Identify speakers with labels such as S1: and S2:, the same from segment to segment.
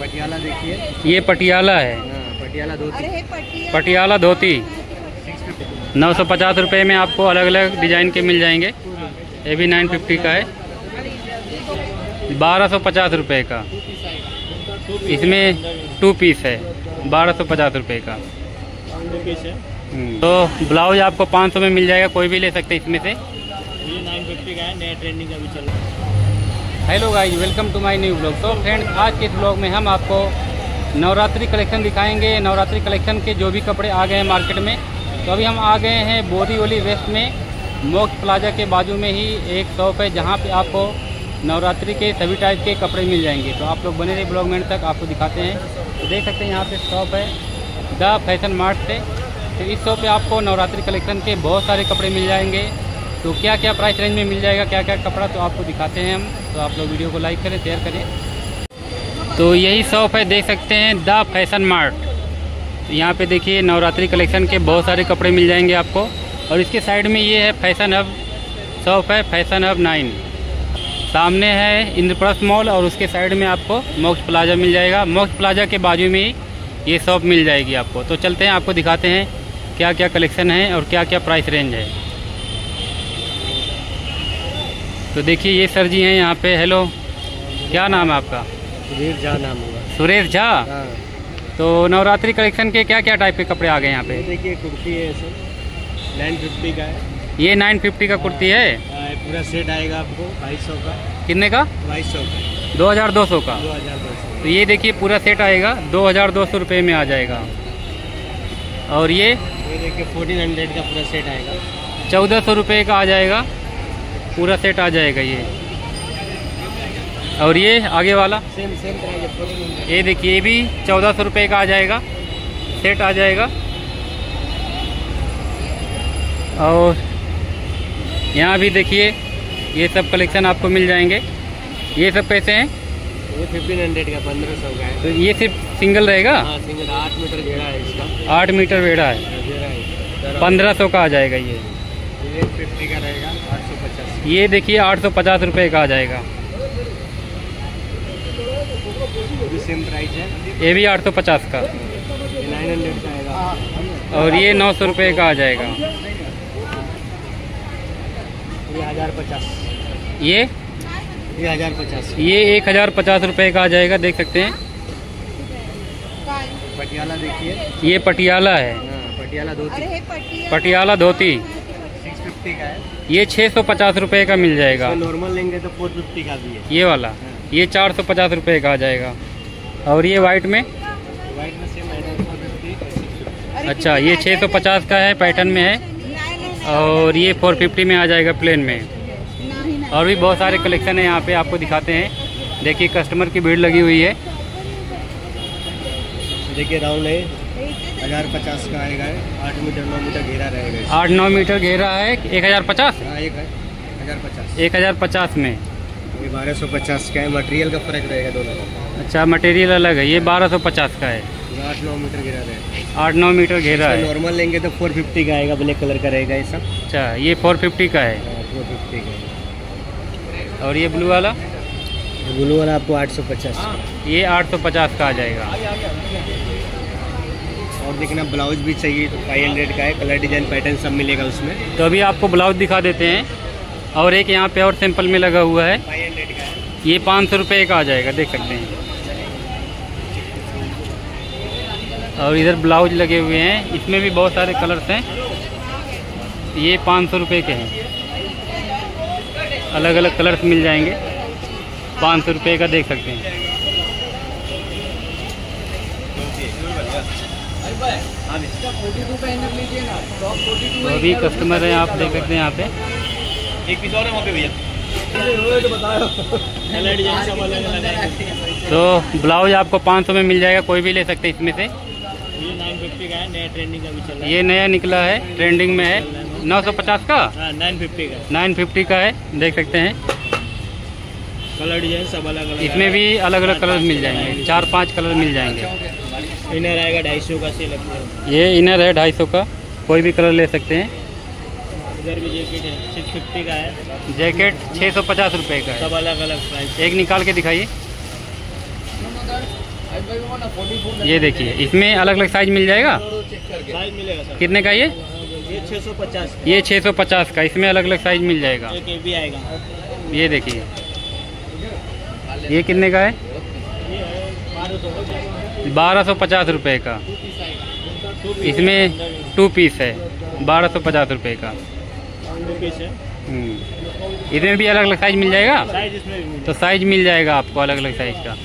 S1: पटियाला देखिए।
S2: ये पटियाला है।
S1: हाँ, पटियाला धोती।
S2: पटियाला। धोती। नौ सौ पचास रुपये में आपको अलग अलग डिज़ाइन के मिल जाएँगे। ये भी नाइन फिफ्टी का है। बारह सौ पचास रुपये का। इसमें टू पीस है। बारह सौ पचास रुपये का। हम्म, तो ब्लाउज आपको पाँच सौ में मिल जाएगा कोई भी ले सकते हैं इसमें से।
S1: ये नाइन फिफ्टी का है नया ट्रेंडिंग का भी चल रहा है।
S2: Hello guys welcome to my new blog तो फ्रेंड्स आज के इस ब्लॉग में हम आपको नवरात्रि कलेक्शन दिखाएँगे। नवरात्रि कलेक्शन के जो भी कपड़े आ गए हैं मार्केट में तो अभी हम आ गए हैं बोरीवली वेस्ट में मोक्स प्लाजा के बाजू में ही एक शॉप है, जहाँ पे आपको नवरात्रि के सभी टाइप के कपड़े मिल जाएँगे। तो आप लोग बने रहे ब्लॉग में तक आपको दिखाते हैं। तो देख सकते हैं यहाँ पे शॉप है, द फ़ैशन मार्ट से तो इस शॉप पे आपको नवरात्रि कलेक्शन के बहुत सारे कपड़े मिल जाएँगे। तो क्या क्या प्राइस रेंज में मिल जाएगा, क्या क्या कपड़ा तो आपको दिखाते हैं हम। तो आप लोग वीडियो को लाइक करें शेयर करें। तो यही शॉप है, देख सकते हैं, द फ़ैशन मार्ट तो यहाँ पे देखिए, नवरात्रि कलेक्शन के बहुत सारे कपड़े मिल जाएँगे आपको। और इसके साइड में ये है फ़ैशन हब शॉप है फ़ैशन हब नाइन सामने है इंद्रप्रस्थ मॉल और उसके साइड में आपको मोक्ष प्लाजा मिल जाएगा। मोक्ष प्लाजा के बाजू में ही ये शॉप मिल जाएगी आपको। तो चलते हैं, आपको दिखाते हैं क्या क्या कलेक्शन है और क्या क्या प्राइस रेंज है। तो देखिए ये सर जी हैं यहाँ पे। हेलो क्या नाम है आपका?
S1: सुरेश झा नाम होगा।
S2: सुरेश झा?
S1: हाँ।
S2: तो नवरात्रि कलेक्शन के क्या क्या टाइप के कपड़े आ गए यहाँ पे?
S1: देखिए कुर्ती है ऐसे नाइन फिफ्टी का है।
S2: ये 950 का कुर्ती है?
S1: हाँ, पूरा सेट आएगा आपको बाईस सौ का।
S2: कितने का?
S1: बाईस सौ का।
S2: 2200 का।
S1: दो हज़ार दो सौ।
S2: तो ये देखिए पूरा सेट आएगा। 2200 रुपये में आ जाएगा। और ये?
S1: ये देखिए फोर्टीन हंड्रेड का पूरा सेट आएगा।
S2: चौदह सौ रुपये का आ जाएगा। पूरा सेट आ जाएगा ये। और ये आगे वाला?
S1: सेम सेम है
S2: ये देखिए ये भी चौदह सौ रुपये का आ जाएगा। सेट आ जाएगा। और यहाँ भी देखिए ये सब कलेक्शन आपको मिल जाएँगे। ये सब कैसे हैं?
S1: ये फिफ्टीन हंड्रेड का पंद्रह सौ का है।
S2: तो ये सिर्फ़ सिंगल रहेगा?
S1: हाँ सिंगल आठ मीटर घेरा है इसका।
S2: आठ मीटर वेड़ा है।
S1: है।
S2: पंद्रह सौ का आ जाएगा ये।
S1: ये फिफ्टी का रहेगा आठ सौ पचास।
S2: ये देखिए आठ सौ पचास रुपये का आ जाएगा।
S1: सेम प्राइस है।
S2: ये भी आठ सौ पचास का।
S1: नाइन हंड्रेड का आएगा।
S2: और ये नौ सौ रुपये का आ जाएगा।
S1: ये हज़ार पचास।
S2: ये?
S1: ये हज़ार पचास।
S2: ये एक हज़ार पचास रुपये का आ जाएगा देख सकते हैं।
S1: पटियाला देखिए।
S2: ये पटियाला है।
S1: हाँ पटियाला धोती।
S2: पटियाला धोती।
S1: फिफ्टी का है।
S2: ये छः सौ पचास रुपये का मिल जाएगा।
S1: नॉर्मल लेंगे तो फोर फिफ्टी का भी है।
S2: ये वाला ये चार सौ पचास रुपये का आ जाएगा। और ये वाइट में?
S1: वाइट में सेम है
S2: अच्छा ये छः सौ पचास का है पैटर्न में है। और ये फोर फिफ्टी में आ जाएगा प्लेन में। और भी बहुत सारे कलेक्शन है यहाँ पे आपको दिखाते हैं। देखिए कस्टमर की भीड़ लगी हुई है।
S1: देखिए राउंड है। हज़ार पचास का आएगा आठ मीटर नौ मीटर घेरा रहेगा
S2: आठ नौ मीटर घेरा है एक हज़ार पचास?
S1: हाँ एक है हज़ार पचास।
S2: एक हज़ार पचास में।
S1: ये बारह सौ पचास का है मटेरियल का फ़र्क रहेगा दोनों का।
S2: अच्छा मटेरियल अलग है ये बारह सौ पचास का है।
S1: आठ नौ मीटर घेरा रहेगा।
S2: आठ नौ मीटर घेरा है।
S1: नॉर्मल लेंगे तो फोर फिफ्टी का आएगा ब्लैक कलर का रहेगा ये सब।
S2: अच्छा ये फोर फिफ्टी का है।
S1: फोर फिफ्टी का
S2: और ये ब्लू वाला?
S1: ब्लू वाला आपको आठ सौ पचास
S2: ये आठ सौ पचास का आ जाएगा।
S1: और देखना ब्लाउज भी चाहिए तो फाइव हंड्रेड का है कलर डिज़ाइन पैटर्न सब मिलेगा उसमें।
S2: तो अभी आपको ब्लाउज दिखा देते हैं और एक यहाँ पे और सैंपल में लगा हुआ है।
S1: फाइव हंड्रेड का है।
S2: ये पाँच सौ रुपये का आ जाएगा देख सकते हैं। और इधर ब्लाउज लगे हुए हैं इसमें भी बहुत सारे कलर्स हैं। ये पाँच सौ रुपये के हैं। अलग अलग कलर्स मिल जाएँगे। पाँच सौ रुपये का देख सकते हैं। तो अभी कस्टमर हैं आप देख सकते हैं यहाँ पे।
S1: एक पीस और है वहाँ पे भैया। है।
S2: तो ब्लाउज आपको 500 में मिल जाएगा कोई भी ले सकते हैं इसमें से।
S1: ये नाइन फिफ्टी का है नया ट्रेंडिंग का भी चल रहा है।
S2: ये नया निकला है ट्रेंडिंग में है। 950 का?
S1: हाँ नाइन फिफ्टी का।
S2: 950 का है देख सकते हैं।
S1: कलर डिज़ाइन सब अलग अलग
S2: इसमें भी अलग अलग कलर मिल जाएँगे चार पाँच कलर मिल जाएँगे।
S1: इनर आएगा ढाई सौ का है
S2: ये इनर है ढाई सौ का। कोई भी कलर ले सकते हैं।
S1: इधर भी जैकेट है सिक्स फिफ्टी का है।
S2: जैकेट छः सौ पचास रुपये का है।
S1: सब अलग अलग प्राइस
S2: एक निकाल के दिखाइए। ये देखिए इसमें अलग अलग साइज़ मिल जाएगा?
S1: साइज़ मिलेगा सर।
S2: कितने का ये?
S1: ये 650
S2: ये 650 का इसमें अलग अलग साइज़ मिल जाएगा।
S1: एक भी आएगा।
S2: ये देखिए। ये कितने का है?
S1: ये है
S2: बारह सौ पचास रुपये का। इसमें टू पीस है बारह सौ पचास रुपये का। हम्म। इसमें भी अलग अलग साइज़ मिल जाएगा? तो साइज़ मिल जाएगा आपको अलग अलग साइज़ का।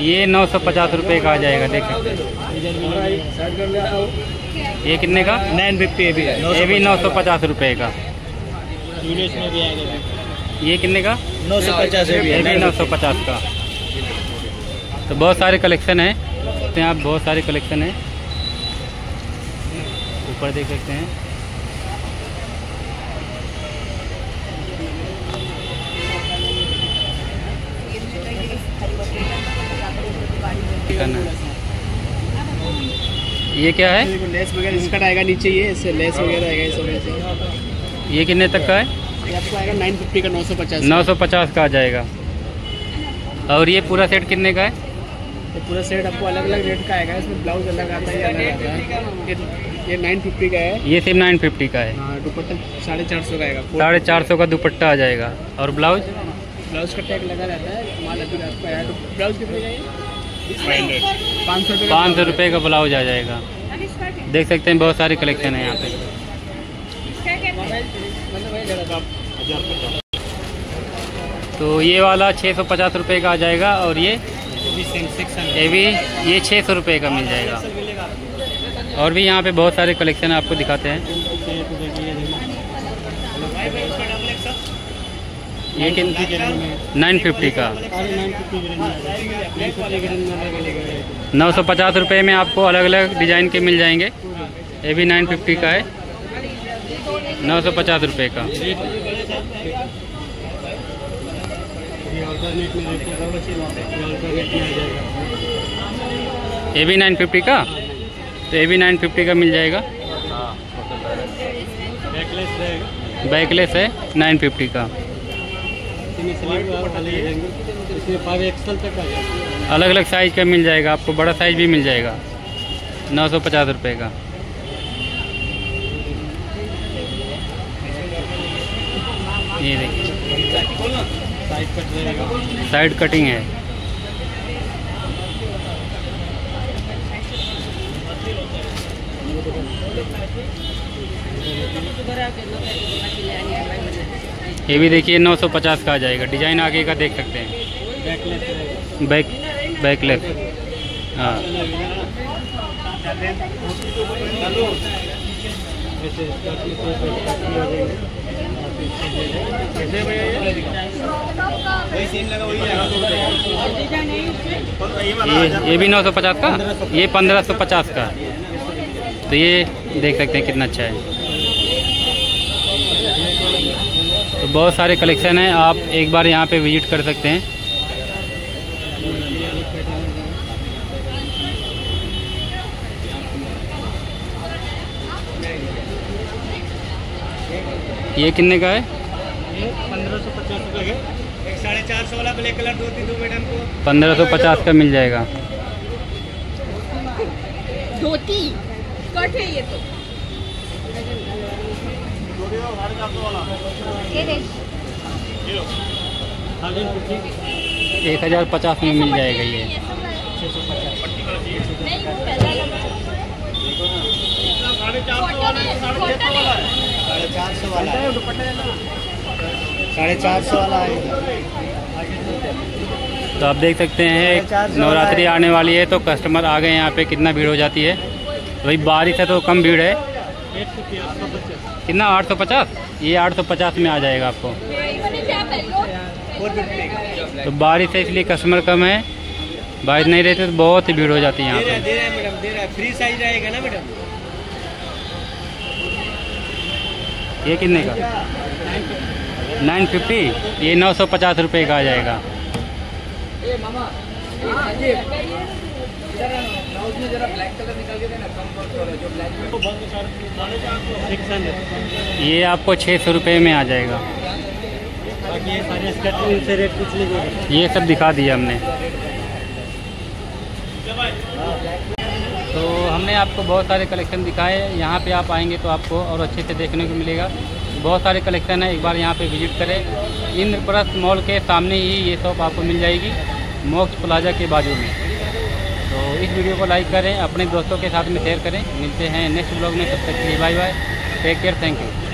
S2: ये नौ सौ पचास रुपये का आ जाएगा देख सकते ये कितने का?
S1: नाइन फिफ्टी ये भी है
S2: ये भी नौ सौ पचास रुपये का।
S1: भी आएगा।
S2: ये कितने का?
S1: नौ सौ पचास ये भी
S2: नौ सौ पचास का। तो बहुत सारे कलेक्शन है। देखते हैं आप बहुत सारे कलेक्शन है। ऊपर देख सकते हैं। ये क्या है?
S1: लेस वगैरह इसका आएगा नीचे ये इससे लेस वगैरह आएगा
S2: ये कितने तक का है?
S1: ये आपको आएगा नाइन फिफ्टी का नौ सौ पचास
S2: नौ सौ पचास का आ जाएगा। और ये पूरा सेट कितने का है?
S1: तो पूरा सेट आपको अलग अलग रेट का आएगा इसमें ब्लाउज अलग आता है ये अलग आता है। ये- नाइन फिफ्टी का है।
S2: ये सिर्फ़ नाइन फिफ्टी का है।
S1: हाँ दुपट्टा साढ़े चार सौ का आएगा।
S2: साढ़े चार सौ का दुपट्टा आ जाएगा। और ब्लाउज
S1: ब्लाउज का टैग लगा रहता है माल अभी आपका आया तो ब्लाउज कितने का है पाँच सौ
S2: पाँच सौ रुपये का ब्लाउज आ जाएगा। देख सकते हैं बहुत सारे कलेक्शन है यहाँ पे। तो ये वाला छः सौ पचास रुपये का आ जाएगा और ये ये भी ये छः सौ रुपये का मिल जाएगा। और भी यहाँ पे बहुत सारे कलेक्शन आपको दिखाते हैं। ये नाइन फिफ्टी का। नौ सौ पचास रुपये में आपको अलग अलग डिज़ाइन के मिल जाएँगे। ये भी नाइन फिफ्टी का है। नौ सौ पचास रुपये का। ए बी नाइन फिफ्टी का? तो ए बी नाइन फिफ्टी का मिल जाएगा। बैकलेस है नाइन फिफ्टी का। अलग अलग साइज़ का मिल जाएगा, आपको बड़ा साइज़ भी मिल जाएगा। नौ सौ पचास रुपये का। ये देखिए।
S1: साइड
S2: कटिंग है। ये भी देखिए 950 का आ जाएगा। डिज़ाइन आगे का देख सकते हैं।
S1: रहेगा
S2: बैक बैकलेस हाँ।
S1: ऐसे कैसे भैया ये? वही सेम लगा वही
S2: ये ये भी 950 का? ये 1550 का। तो ये देख सकते हैं कितना अच्छा है। तो बहुत सारे कलेक्शन हैं आप एक बार यहाँ पे विज़िट कर सकते हैं। ये कितने का है?
S1: पंद्रह सौ पचास रुपये के। एक साढ़े चार सौ वाला ब्लैक कलर दो दो मैडम को।
S2: पंद्रह सौ पचास का मिल जाएगा।
S3: धोती? कट है ये तो।
S2: एक हज़ार पचास में मिल जाएगा ये।
S1: छः सौ पचास
S3: नहीं वो पहला लगा
S1: साढ़े चार
S3: कॉटन है कॉटन है
S1: साढ़े चार सौ वाला साढ़े चार सौ वाला
S2: तो आप देख सकते हैं नवरात्रि आने वाली है तो कस्टमर आ गए यहाँ पे कितना भीड़ हो जाती है। भाई बारिश है तो कम भीड़ है। कितना आठ सौ पचास? ये आठ सौ पचास में आ जाएगा आपको। तो बारिश है इसलिए कस्टमर कम है। बारिश नहीं रहती तो बहुत ही भीड़ हो जाती है यहाँ पे।
S1: फ्री साइज़ रहेगा ना मैडम?
S2: ये कितने का? नाइन फिफ्टी ये नौ सौ पचास रुपये का आ जाएगा।
S1: हंड्रेड
S2: ये आपको छः सौ रुपये में आ जाएगा।
S1: बाकी ये सारे स्कर्ट इनसे रेट कुछ नहीं होगा
S2: ये सब दिखा दिया हमने। तो हमने आपको बहुत सारे कलेक्शन दिखाए, यहाँ पे आप आएँगे तो आपको और अच्छे से देखने को मिलेगा। बहुत सारे कलेक्शन है, एक बार यहाँ पे विज़िट करें। इंद्रप्रस्थ मॉल के सामने ही ये शॉप आपको मिल जाएगी, मोक्ष प्लाजा के बाजू में। तो इस वीडियो को लाइक करें, अपने दोस्तों के साथ में शेयर करें। मिलते हैं नेक्स्ट ब्लॉग में, तब तक के लिए bye bye. Take care, thank you.